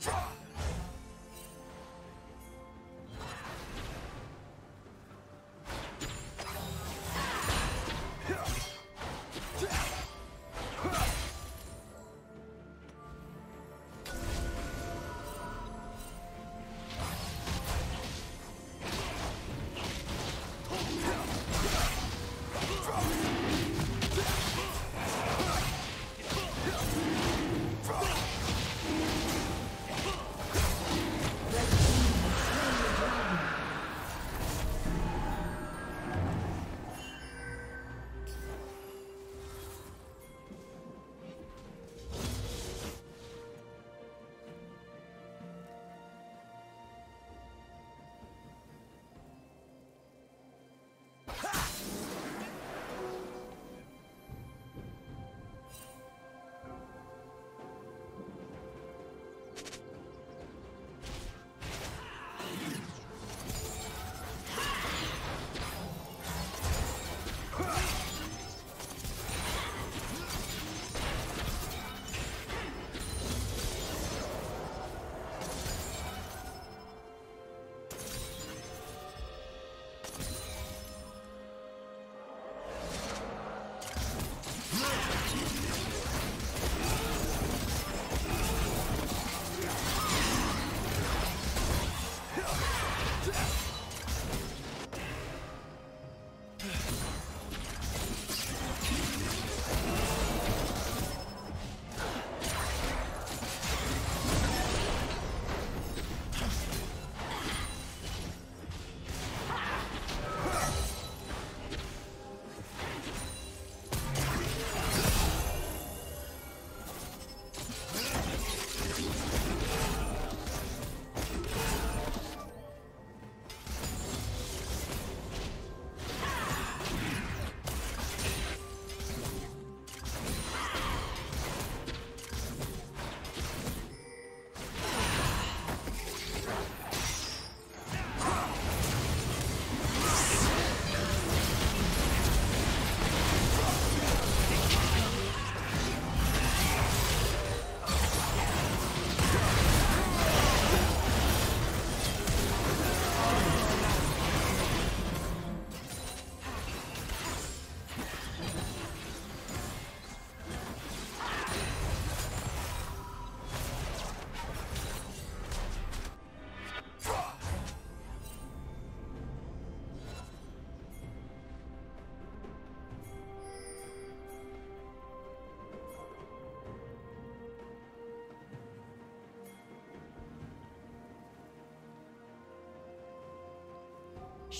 Try!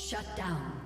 Shut down.